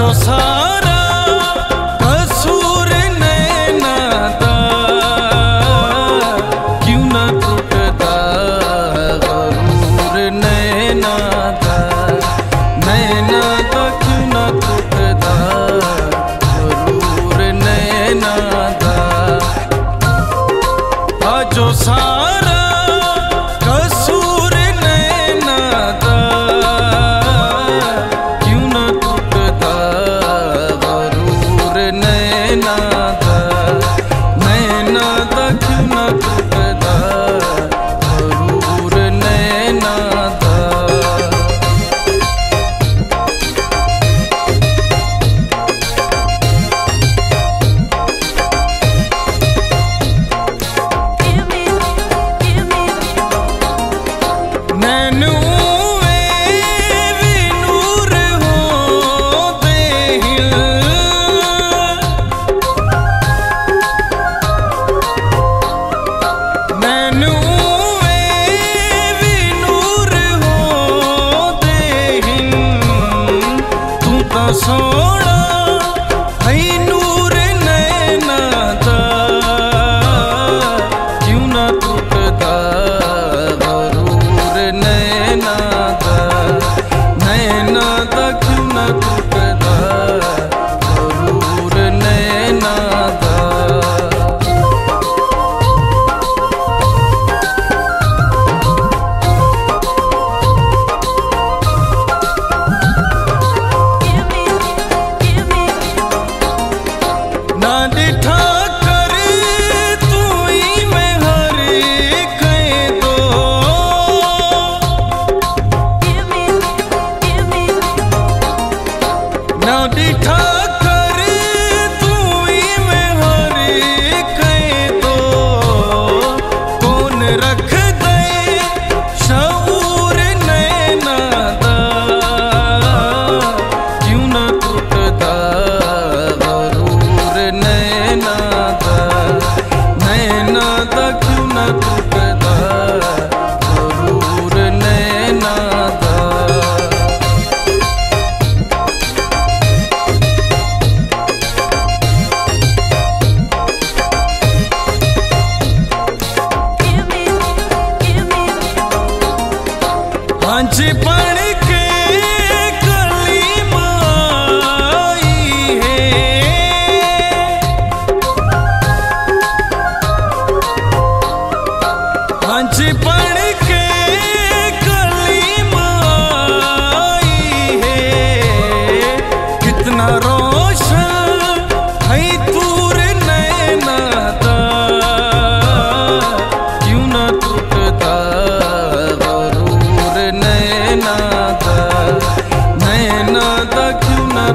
ছোঁয়া China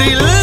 அதில்